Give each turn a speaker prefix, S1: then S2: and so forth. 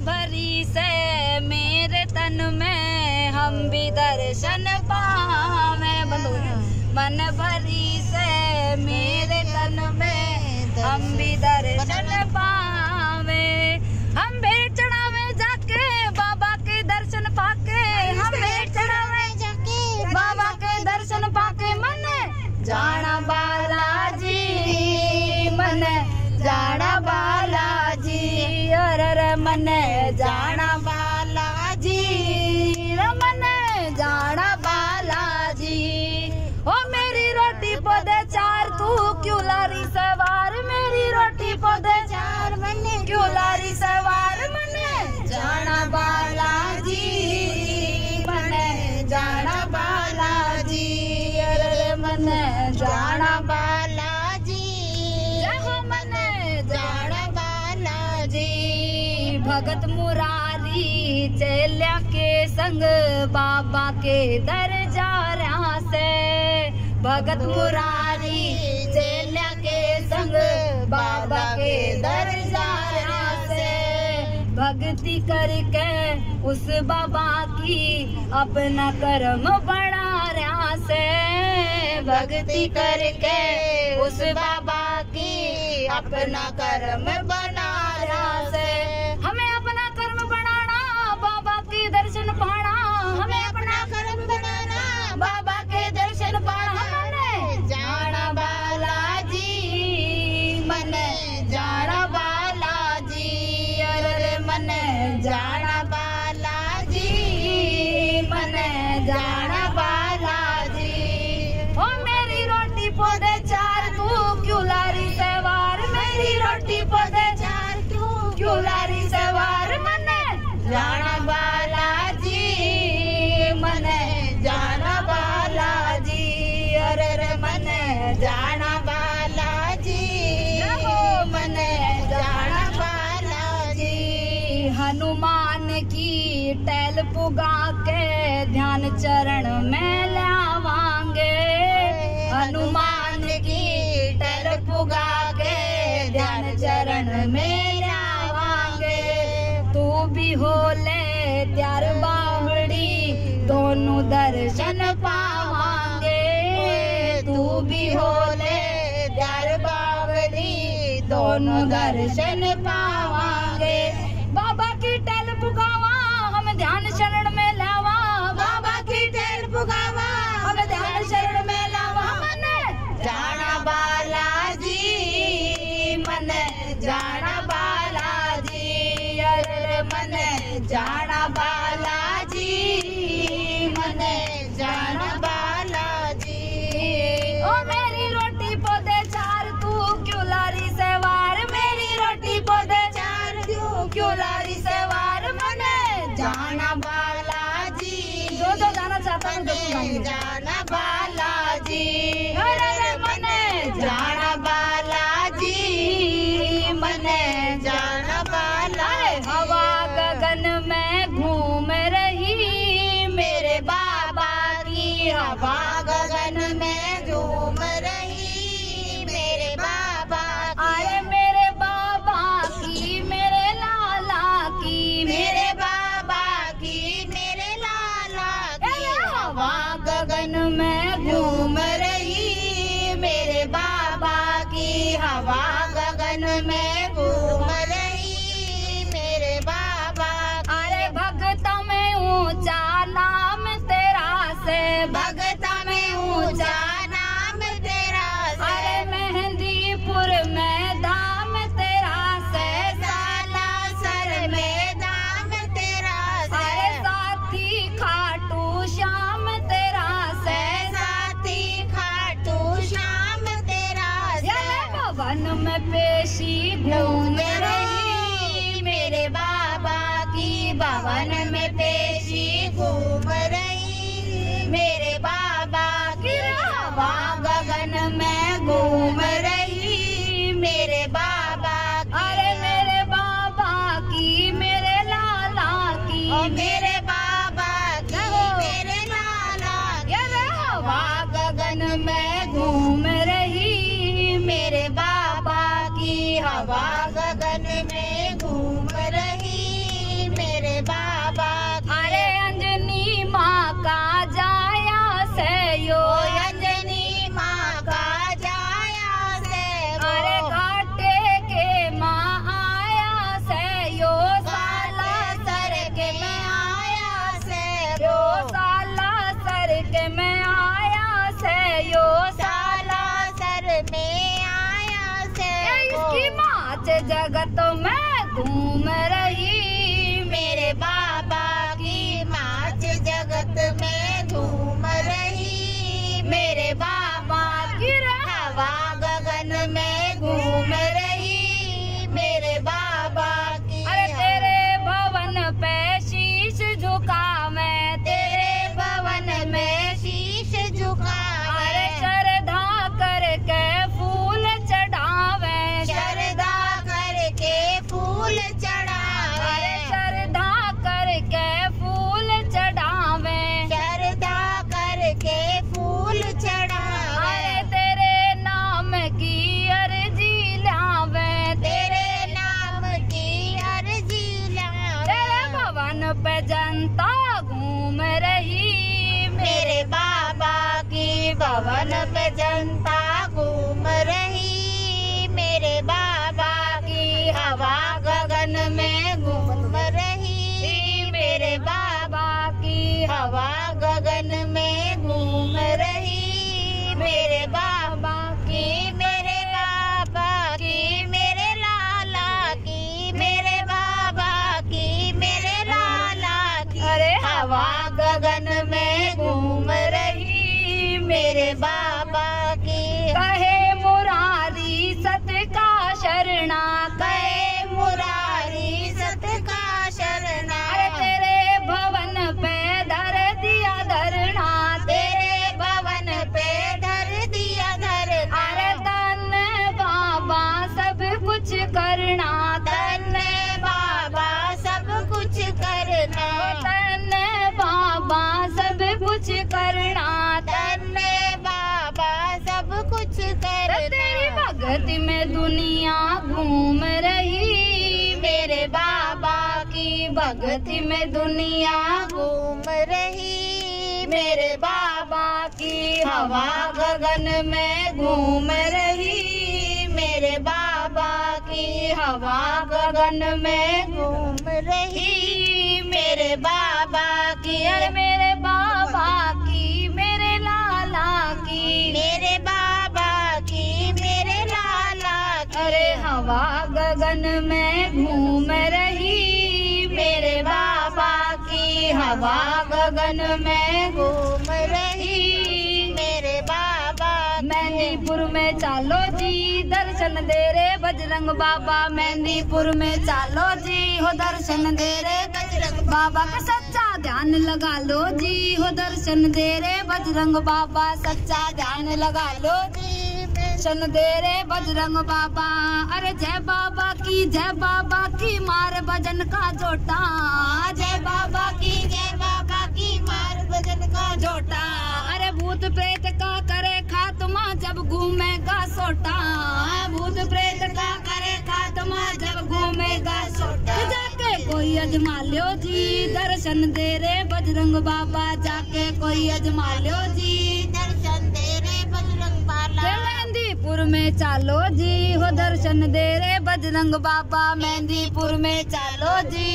S1: भरी से मेरे तन में हम भी दर्शन पावे। बंदो मन भरी से मेरे तन में हम भी दर्शन पावे। हम भेंट चढ़ावे जाके बाबा के दर्शन पाके। हम भेंट चढ़ावे
S2: जाके
S1: बाबा के दर्शन पाके। मन जाना बालाजी मन जाना मन जाना भगत मुरारी चेल्या के संग बाबा के दर जा रहा से भगत मुरारी चेल्या के संग बाबा के दर जा रहा से भक्ति करके उस बाबा की अपना कर्म बढ़ा रहा से भक्ति करके उस बाबा की अपना कर्म बना रहा से चरण में लावांगे हनुमान की टल पुगा के ध्यान चरण में लावांगे तू भी हो ले त्यार बावड़ी, दोनों दर्शन पावांगे। तू भी हो ले त्यार बावड़ी, दोनों दर्शन पावांगे। बाबा की टल पुगावा हम ध्यान शरण पुगावा हम ध्यान शरण में लावा। मन जाना बालाजी मन जाना बालाजी अरे मन जाना बालाजी मन जाना बालाजी। ओ मेरी रोटी पौधे चार तू क्यों लारी सवार? मेरी रोटी पौधे चार तू क्यों लारी सवार? मन जाना बालाजी। जो जो जाना चाहता है जाना बालाजी। गगन में घूम रही मेरे बाबा की हवा गगन में घूम भवन में पेशी घूम रही, मेरे बाबा की भवन में पेशी घूम रही, मेरे बाबा की हवा गगन में घूम रही। धूम रही
S2: मेरे बाबा की माच जगत में घूम रही मेरे बाबा की हवा
S1: भक्ति में दुनिया घूम रही।
S2: मेरे बाबा की हवा गगन में घूम रही। मेरे बाबा की हवा गगन में घूम रही। मेरे बाबा की,
S1: अरे मेरे बाबा की, मेरे लाला की।
S2: मेरे बाबा की, मेरे लाला की।
S1: अरे हवा गगन में घूम
S2: हवा गगन में घूम रही। मेरे बाबा
S1: मेहंदीपुर में चालो जी, दर्शन दे रे बजरंग बाबा। मेहंदीपुर में चालो जी, हो दर्शन दे रे
S2: बजरंग
S1: बाबा। का सच्चा ध्यान लगा लो जी, हो दर्शन दे रे बजरंग बाबा। सच्चा ध्यान लगा लो जी, दर्शन दे रे बजरंग बाबा। अरे जय बाबा की, जय बाबा की मार भजन का जोटा। जय बाबा की जोटा अरे भूत प्रेत का करे खात्मा जब घूमेगा सोटा भूत प्रेत का करे खात्मा जब घूमेगा सोटा जाके कोई अजमा लो जी, दर्शन दे रे बजरंग बाबा। जाके कोई अजमा लो जी,
S2: दर्शन दे रे बजरंग बाला
S1: मेहंदीपुर में चालो जी, हो दर्शन दे रे बजरंग बाबा। मेहंदीपुर में चालो जी